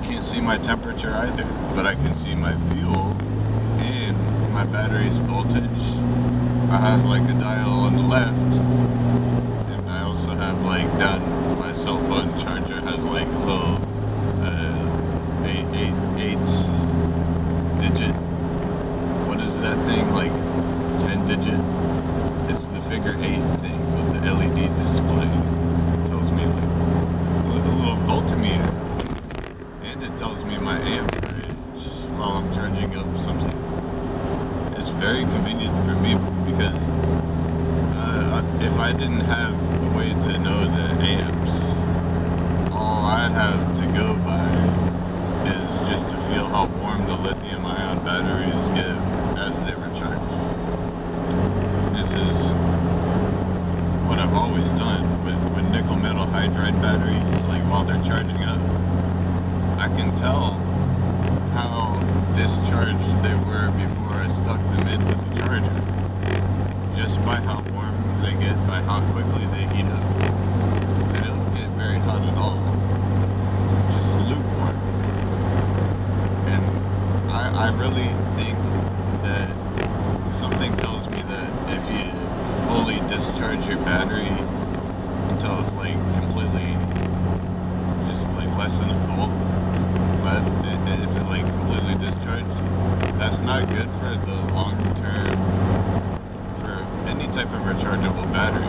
can't see my temperature either, but I can see my fuel and my battery's voltage. I have like a dial on the left, and I also have like down my cell phone charger has like a little uh, eight, eight, eight digit. What is that thing? Like 10 digit? It's the figure eight thing with the LED display. It tells me like a little voltmeter. Tells me my amperage while I'm charging up something. It's very convenient for me because uh, if I didn't have a way to know the amps, all I'd have to go by is just to feel how warm the lithium ion batteries get as they recharge. This is what I've always done with, with nickel metal hydride batteries, like while they're charging up. I can tell how discharged they were before I stuck them into the charger. Just by how warm they get, by how quickly they heat up. They don't get very hot at all. Just lukewarm. And I, I really think that something tells me that if you fully discharge your battery until it's like completely just like less than a volt left, it, it's like completely discharged. That's not good for the long term for any type of rechargeable battery,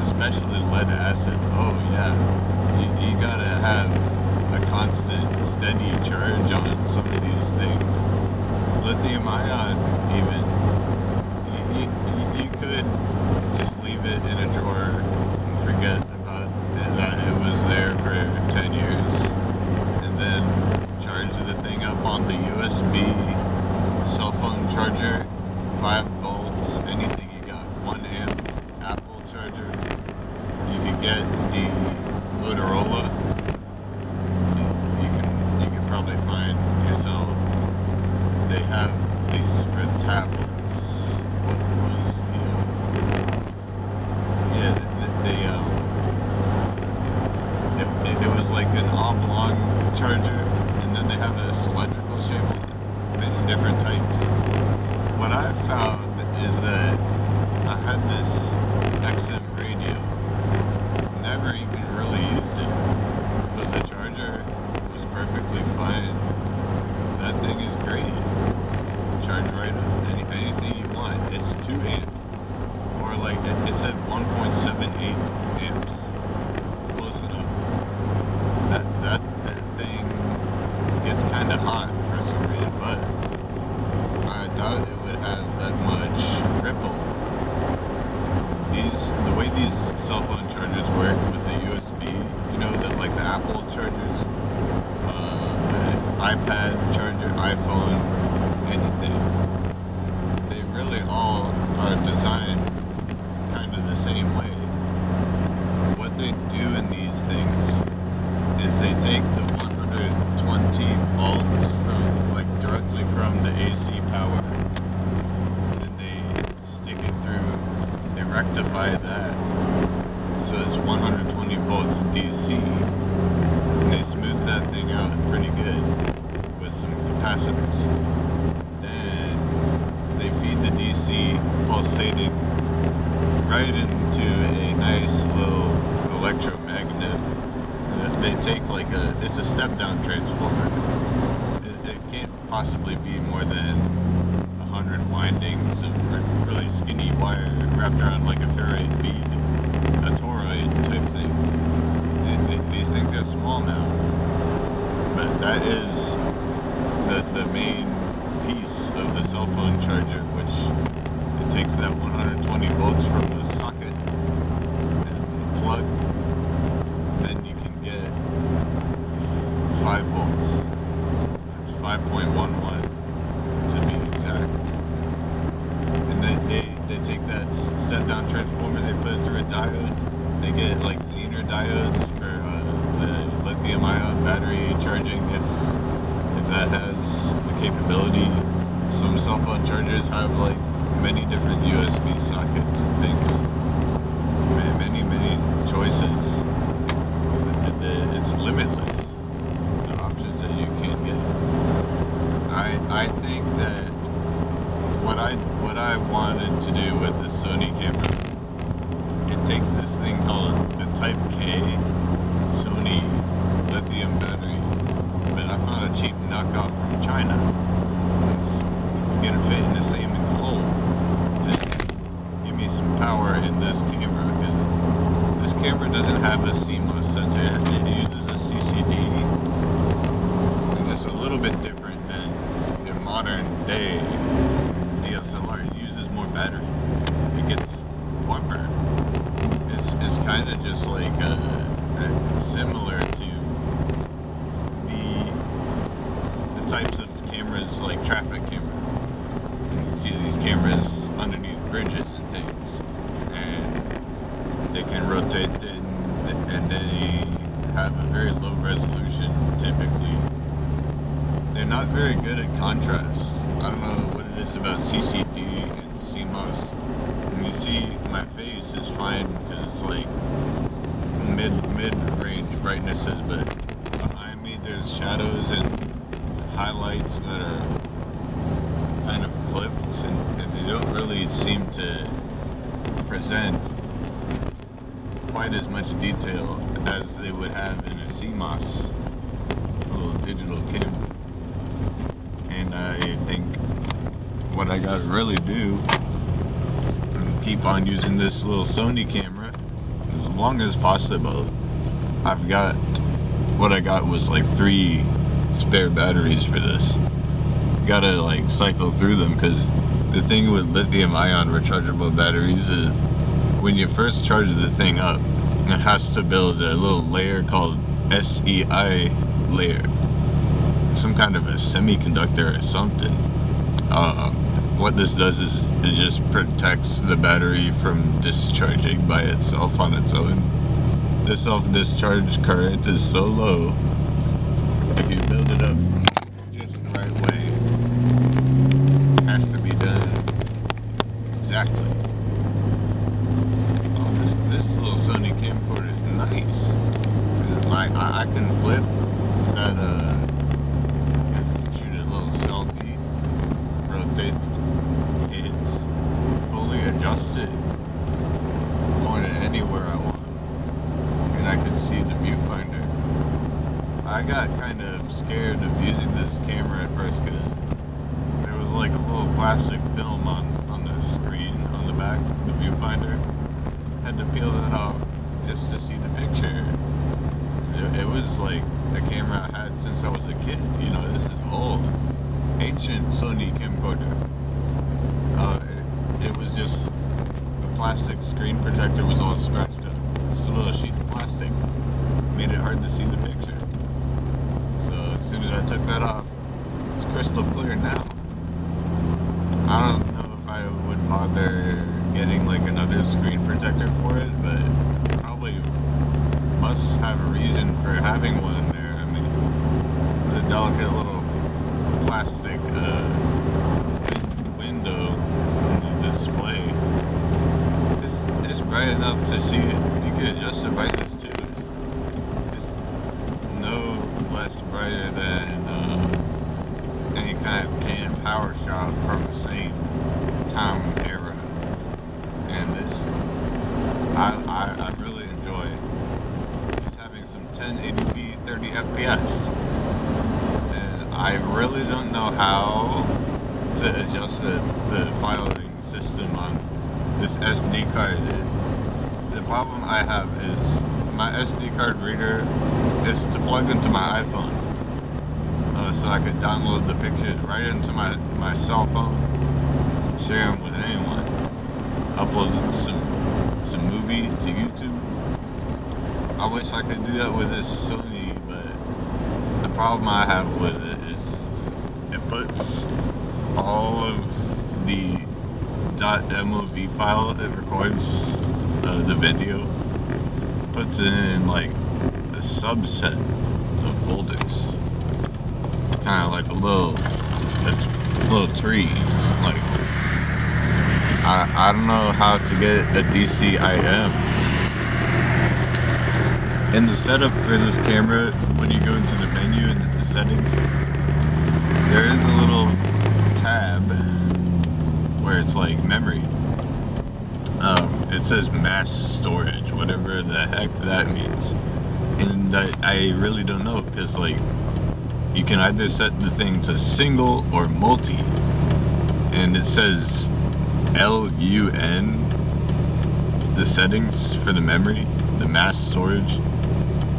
especially lead acid. Oh yeah, you, you gotta have a constant, steady charge on some of these things. Lithium ion, even. You, you, you could just leave it in a drawer and forget about it, that it was there for 10 years. And then charge the thing up on the USB cell phone charger, 5 volts, anything you got. 1 amp, Apple charger. You can get the Motorola. You you can, you can probably find yourself. They have these for tablets. What was the, uh, yeah, they, they um, it, it, it was like an oblong charger, and then they have a cylindrical shape, many different types. What I found is that I had this XM radio, never even really used it, but the charger was perfectly fine. That thing is great. Charge right up any, anything you want. It's 2 amp, or like it, it said 1.78 amps. Close enough. That that that thing gets kind of hot for some reason, but I doubt it would have that much ripple. These the way these cell phone chargers work with the USB, you know that like the Apple chargers, uh, the iPad charger, iPhone, anything. They really are designed kind of the same way. What they do in these things is they take the 120 volts from like directly from the AC power and they stick it through they rectify that so it's 120 volts DC and they smooth that thing out pretty good with some capacitors then they feed the DC pulsating right into a nice little electromagnet that they take like a it's a step down transformer. It, it can't possibly be more than 100 windings of really skinny wire wrapped around like a ferrite bead a toroid type thing. It, it, these things are small now. But that is the, the main piece of the cell phone charger which it takes that 120 volts from not very good at contrast. I don't know what it is about CCD and CMOS. When you see my face is fine because it's like mid mid range brightnesses, but behind me there's shadows and highlights that are kind of clipped and, and they don't really seem to present quite as much detail as they would have in a CMOS little digital camera. And I think what I gotta really do and keep on using this little Sony camera as long as possible. I've got what I got was like three spare batteries for this. Gotta like cycle through them because the thing with lithium ion rechargeable batteries is when you first charge the thing up, it has to build a little layer called SEI layer. Some kind of a semiconductor or something. Uh, what this does is it just protects the battery from discharging by itself on its own. The self-discharge current is so low, if you build it up just the right way, it has to be done exactly. Oh, this, this little Sony camcorder is nice. 'Cause, Like, I, I can flip that, uh, shoot a little selfie, rotate it's fully adjusted going to anywhere I want and I can see the viewfinder I got kind of scared of using this camera at first because there was like a little plastic film on, on the screen on the back the viewfinder had to peel that off just to see the picture like the camera I had since I was a kid you know this is old ancient Sony camcorder uh, it, it was just the plastic screen protector was all scratched up. Just a little sheet of plastic. Made it hard to see the picture. So as soon as I took that off, it's crystal clear now. I don't know if I would bother getting like another screen protector for it, but have a reason for having one there. I mean, the delicate little plastic uh, window in the display. It's, it's bright enough to see it. You can adjust the brightness too. It's, it's no less brighter than uh, any kind of Canon PowerShot from the same time era. And this, I, I, I really enjoy just having some 1080p 30 FPS. And I really don't know how to adjust the, the filing system on this SD card. The problem I have is my SD card reader is to plug into my iPhone. Uh, so I could download the pictures right into my, my cell phone, share them with anyone, upload some some movie to YouTube. I wish I could do that with this Sony, but the problem I have with it is it puts all of the .mov file it records uh, the video puts it in like a subset of folders. Kind of like a little, a little tree. Like, I, I don't know how to get a DCIM. In the setup for this camera, when you go into the menu and the settings, there is a little tab where it's like memory. Um, it says mass storage, whatever the heck that means. And I, I really don't know because like you can either set the thing to single or multi. And it says LUN, the settings for the memory, the mass storage.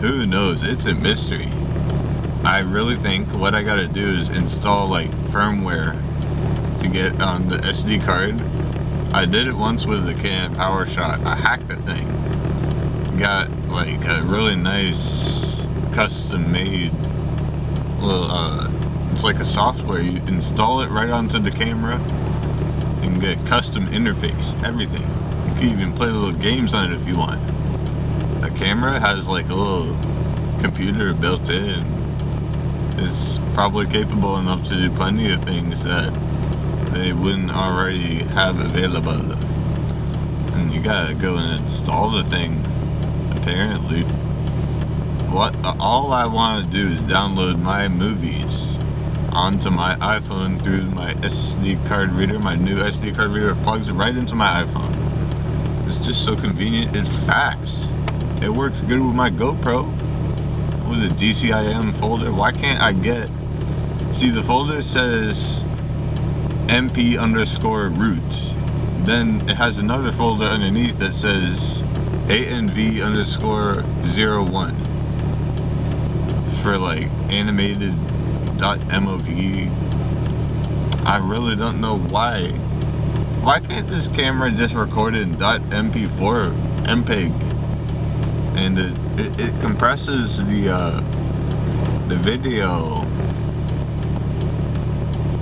Who knows? It's a mystery. I really think what I gotta do is install like firmware get on the SD card I did it once with the Canon PowerShot. I hacked the thing. Got like a really nice custom made little, uh, it's like a software. You install it right onto the camera and get custom interface, everything. You can even play little games on it if you want. The camera has like a little computer built in. It's probably capable enough to do plenty of things that they wouldn't already have available. And you gotta go and install the thing, apparently. What uh, all I want to do is download my movies onto my iPhone through my SD card reader. My new SD card reader plugs right into my iPhone. It's just so convenient. It's fast. It works good with my GoPro. With a DCIM folder. Why can't I get? See, the folder says mp underscore root. Then it has another folder underneath that says anv underscore zero one for like animated dot .mov. I really don't know why. Why can't this camera just record in dot .mp4 MPEG and it, it, it compresses the uh, the video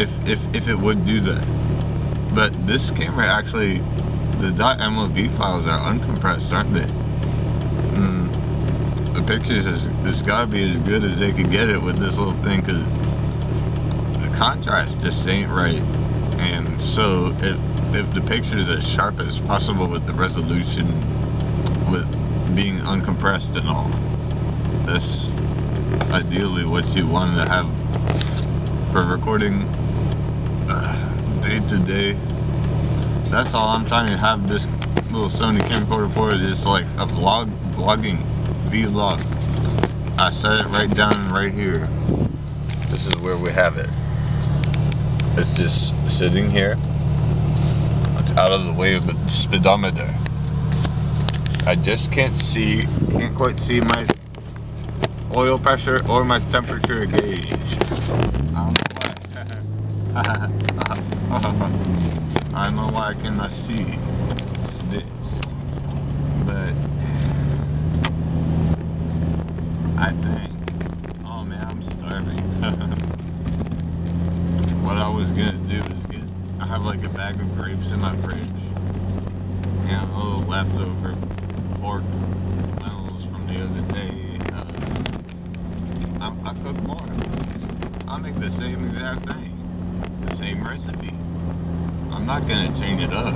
if, if, if it would do that. But this camera actually, the .mov files are uncompressed, aren't they? Mm, the pictures is it's gotta be as good as they could get it with this little thing, cause the contrast just ain't right. And so if if the picture is as sharp as possible with the resolution, with being uncompressed and all, that's ideally what you want to have for recording day to day. That's all I'm trying to have this little Sony camcorder for is just like a vlog, vlogging, vlog. I set it right down right here. This is where we have it. It's just sitting here. It's out of the way of the speedometer. I just can't see, can't quite see my oil pressure or my temperature gauge. I don't know why. I know why I cannot see this, but I think, oh man, I'm starving. what I was gonna do is get, I have like a bag of grapes in my fridge, and a little leftover pork lentils from the other day. Uh, I, I cook more. I'll make the same exact thing the same recipe. I'm not gonna change it up.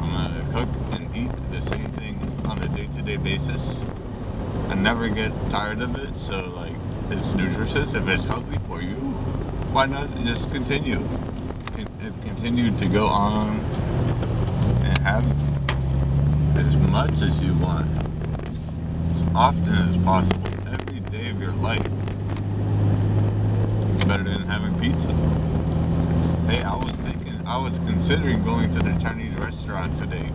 I'm gonna cook and eat the same thing on a day-to-day -day basis. I never get tired of it, so like, it's nutritious, if it's healthy for you, why not just continue? Continue to go on and have as much as you want, as often as possible, every day of your life. It's better than having pizza. Hey, I was I was considering going to the Chinese restaurant today.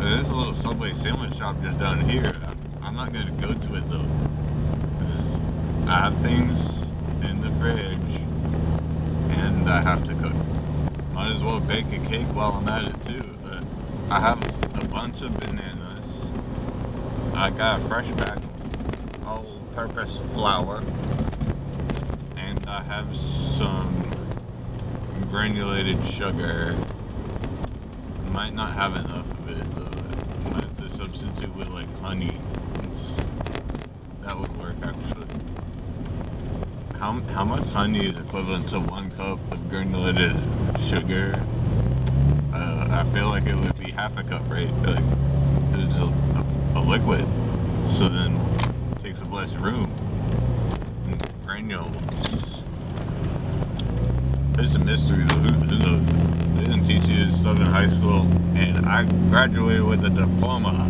There's a little Subway sandwich shop just down here. I'm not going to go to it though. Because I have things in the fridge and I have to cook. Might as well bake a cake while I'm at it too. But I have a bunch of bananas. I got a fresh bag all-purpose flour. And I have some granulated sugar. Might not have enough of it though. Might to substitute with like honey granulates. That would work actually. How, how much honey is equivalent to one cup of granulated sugar? Uh, I feel like it would be half a cup, right? Like, it's a, a, a liquid. So then it takes up less room. And granules. It's a mystery though. Who? They didn't teach you this stuff in high school. And I graduated with a diploma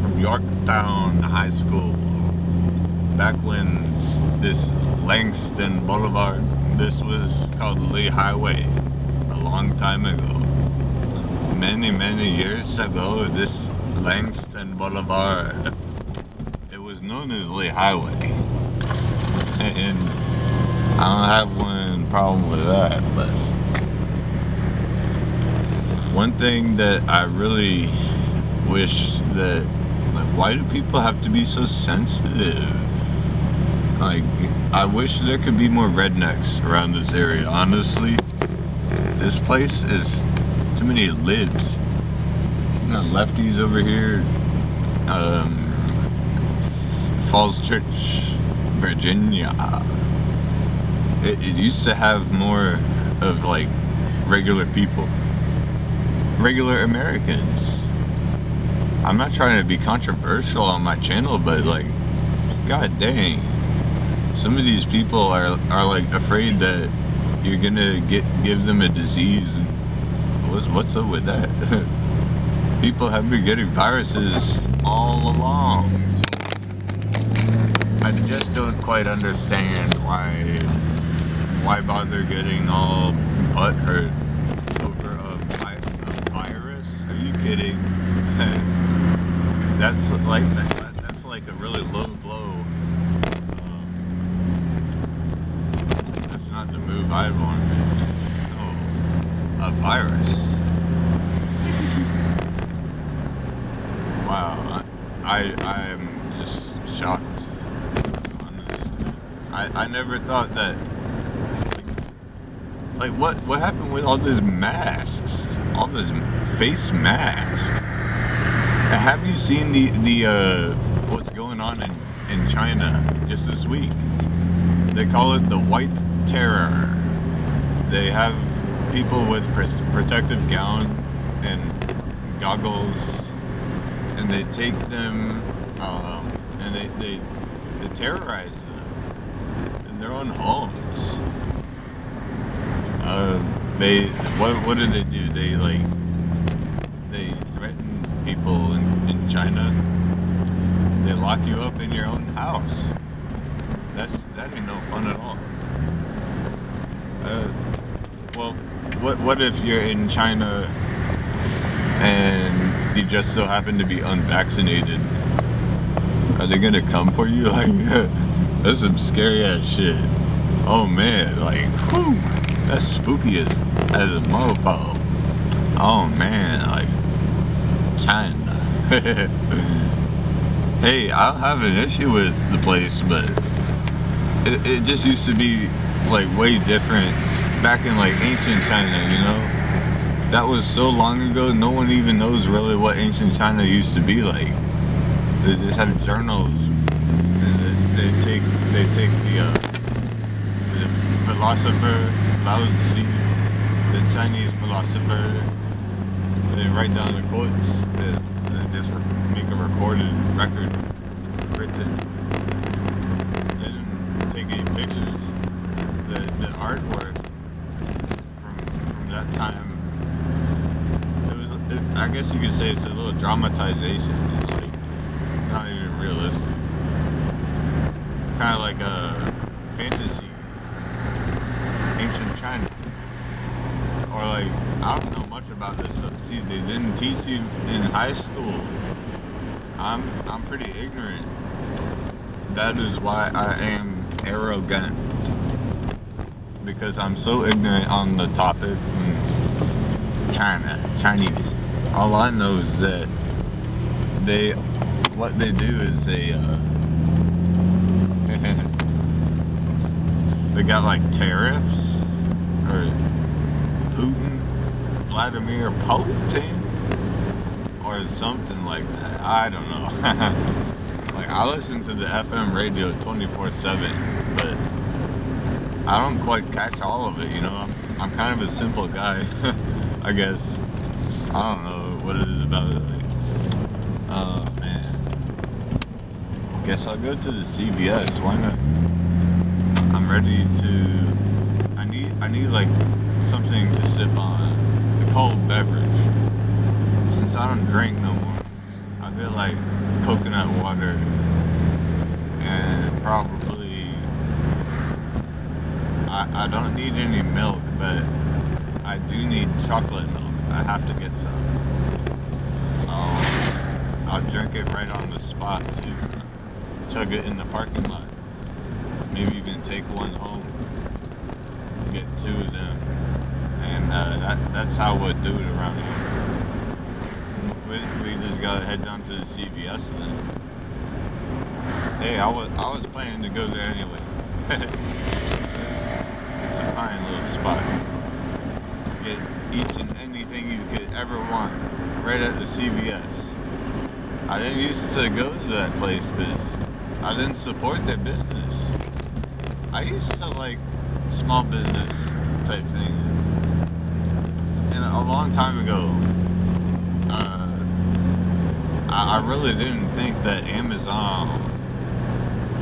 from Yorktown High School. Back when this Langston Boulevard, this was called Lee Highway a long time ago. Many, many years ago, this Langston Boulevard, it was known as Lee Highway. And I don't have one problem with that, but one thing that I really wish that like why do people have to be so sensitive? Like I wish there could be more rednecks around this area, honestly. This place is too many libs. You lefties over here. Um, Falls Church, Virginia. It, it used to have more of like regular people, regular Americans. I'm not trying to be controversial on my channel, but like, god dang, some of these people are are like afraid that you're gonna get give them a disease. What's what's up with that? people have been getting viruses all along. I just don't quite understand why why bother getting all butt hurt over a, vi- a virus? Are you kidding? that's like that, that's like a really low blow. Um, that's not the move I want. No, a virus. wow, I I am just shocked. I I never thought that like what what happened with all these masks? All this face masks. Have you seen the the uh what's going on in in china just this week? They call it the white terror. They have people with pr- protective gown and goggles and they take them um, and they, they they terrorize them. In their own homes uh, they what what do they do? They like they threaten people in, in China. They lock you up in your own house. That's that ain't no fun at all. Uh, well, what what if you're in China and you just so happen to be unvaccinated? Are they gonna come for you? Like that's some scary ass shit. Oh man, like whew. That's spooky as, as a mofo. Oh man, like China. hey, I don't have an issue with the place, but it, it just used to be like way different back in like ancient China, you know? That was so long ago, no one even knows really what ancient China used to be like. They just had journals. They, they take they take the, uh, the philosopher Lao Tzu, the Chinese philosopher. They write down the quotes and, and just make a recorded record, written, and take any pictures. The, the artwork from from that time, it was. It, I guess you could say it's a little dramatization. It's like not even realistic. Kind of like a fantasy ancient China. Or like, I don't know much about. See, they didn't teach you in high school. I'm I'm pretty ignorant. That is why I am arrogant. Because I'm so ignorant on the topic. China, Chinese. All I know is that they, what they do is they, uh, they got like tariffs or Vladimir Putin, or something like that. I don't know. Like I listen to the FM radio 24/7, but I don't quite catch all of it. You know, I'm, I'm kind of a simple guy, I guess. I don't know what it is about it. Like, oh man. Guess I'll go to the CVS. Why not? I'm ready to. I need. I need like something to sip on. Cold beverage. Since I don't drink no more, I'll get like coconut water and probably. I, I don't need any milk, but I do need chocolate milk. I have to get some. I'll, I'll drink it right on the spot too. Chug it in the parking lot. Maybe even take one home. Get two uh, that, that's how we'll do it around here. We, we just gotta head down to the CVS and then. Hey, I was I was planning to go there anyway. it's a fine little spot. Get each and anything you could ever want right at the CVS. I didn't used to go to that place because I didn't support their business. I used to like small business type things. A long time ago, uh, I, I really didn't think that Amazon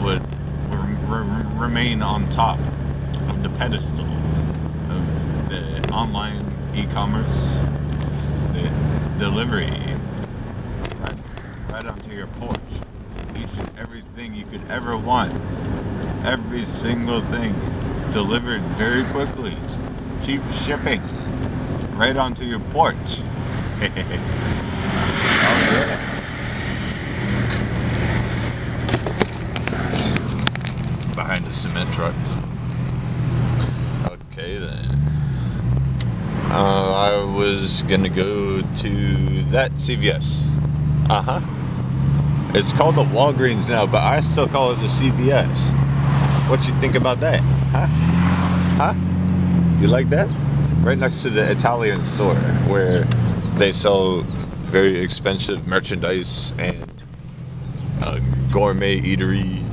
would re- re- remain on top of the pedestal of the online e-commerce, delivery, right, right onto your porch. Each and everything you could ever want, every single thing delivered very quickly, cheap shipping, right onto your porch. oh yeah. behind a cement truck. Okay then. Uh, I was gonna go to that CVS. Uh huh. It's called the Walgreens now, but I still call it the CVS. What you think about that? Huh? Huh? You like that? Right next to the Italian store where they sell very expensive merchandise and a gourmet eatery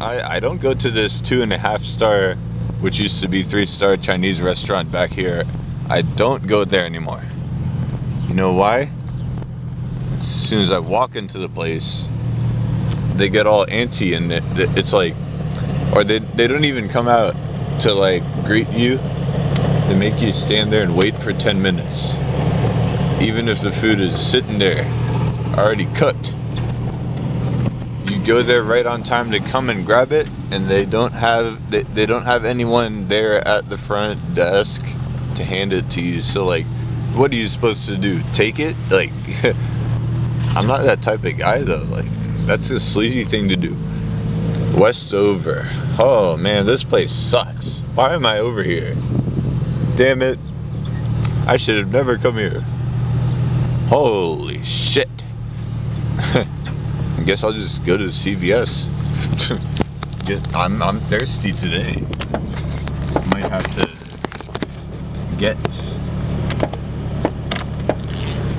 I, I don't go to this two and a half star, which used to be three star Chinese restaurant back here. I don't go there anymore. You know why? As soon as I walk into the place, they get all antsy and it, it's like, or they, they don't even come out to like greet you. They make you stand there and wait for 10 minutes. Even if the food is sitting there, already cooked. You go there right on time to come and grab it and they don't have they, they don't have anyone there at the front desk to hand it to you. So like what are you supposed to do? Take it? Like i'm not that type of guy though. Like that's a sleazy thing to do. Westover. Oh man this place sucks. Why am i over here damn it i should have never come here holy shit I guess I'll just go to CVS. get, I'm, I'm thirsty today. Might have to get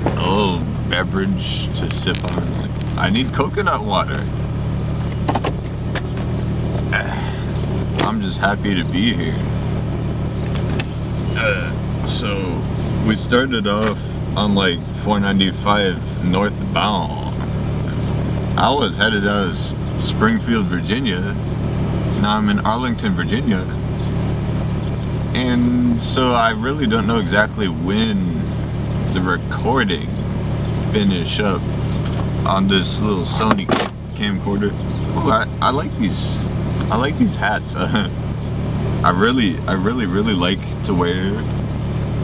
a little beverage to sip on. I need coconut water. I'm just happy to be here. So we started off on like 495 northbound I was headed out of Springfield, Virginia. Now I'm in Arlington, Virginia. And so I really don't know exactly when the recording finish up on this little Sony camcorder. Ooh, I, I like these I like these hats. I really I really really like to wear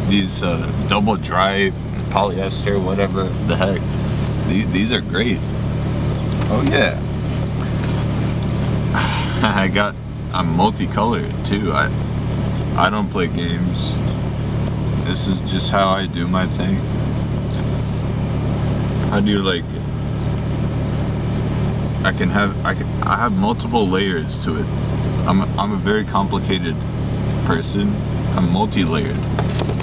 these uh, double dry polyester whatever the heck. These, these are great. Oh yeah. I got I'm multicolored too. I I don't play games. This is just how I do my thing. How do you like it? I can have I can I have multiple layers to it. I'm a, I'm a very complicated person. I'm multi-layered.